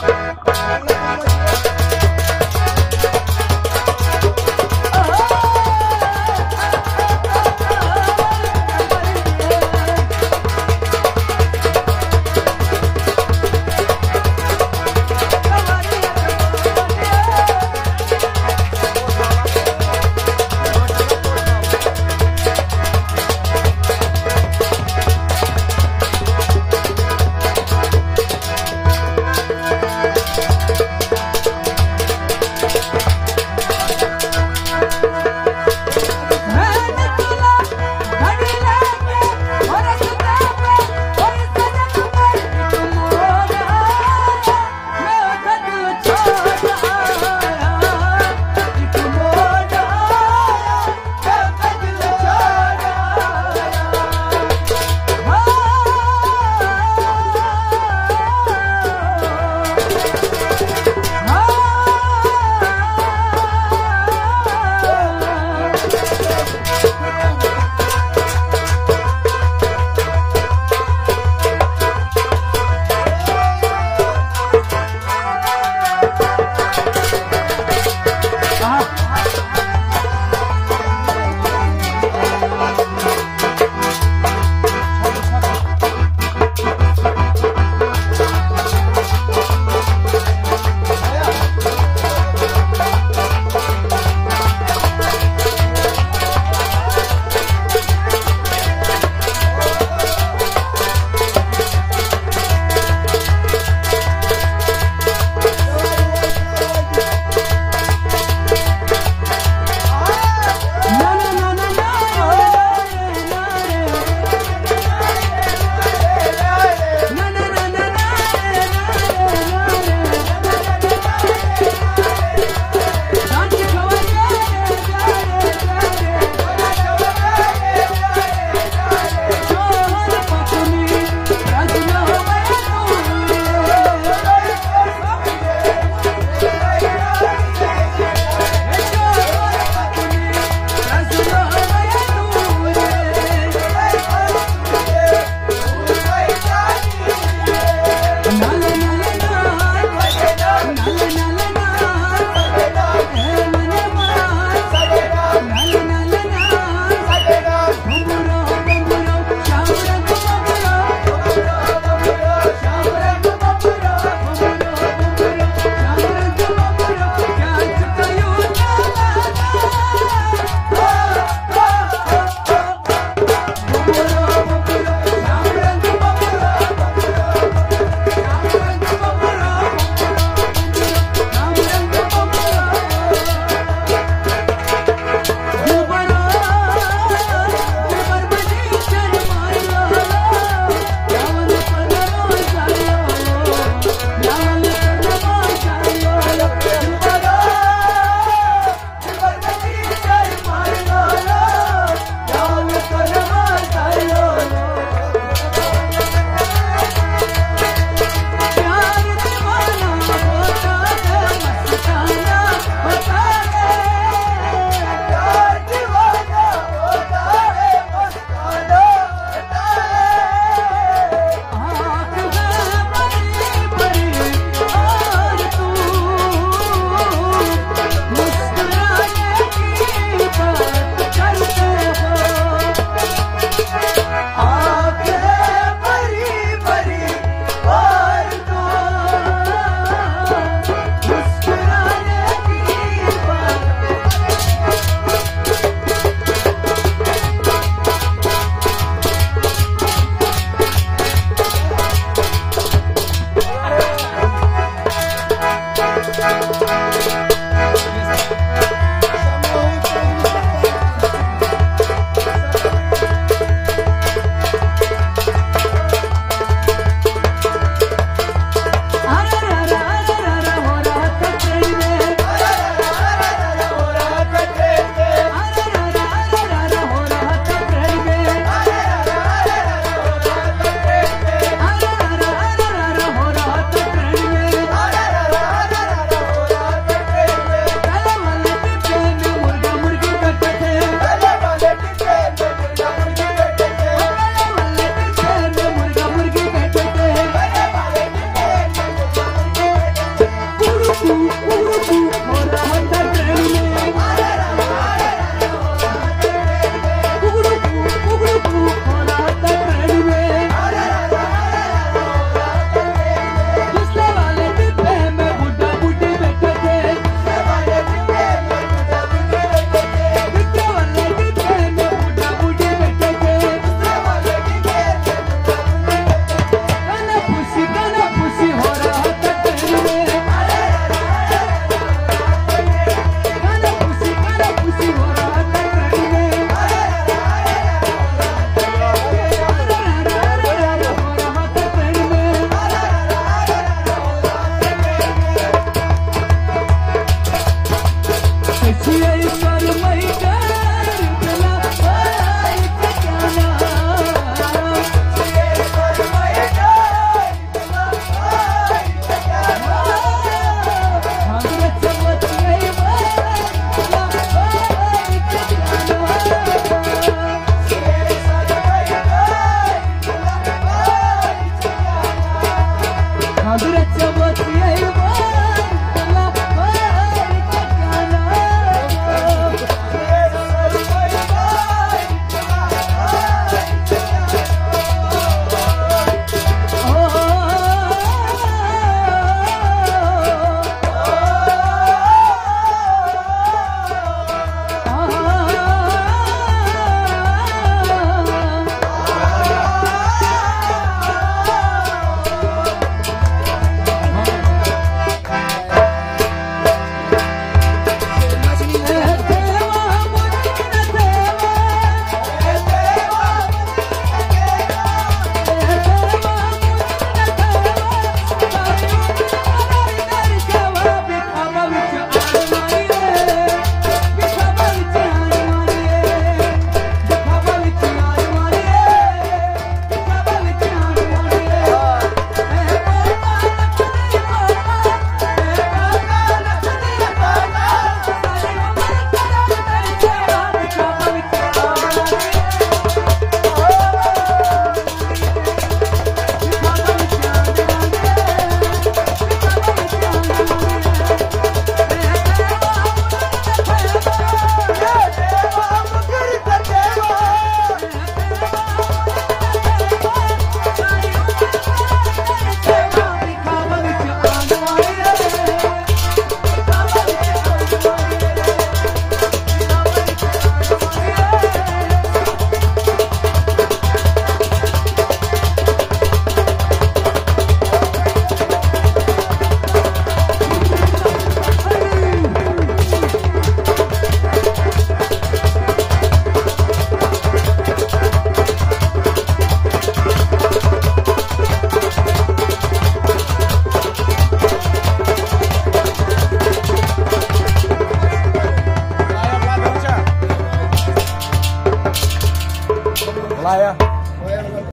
Na, na, na.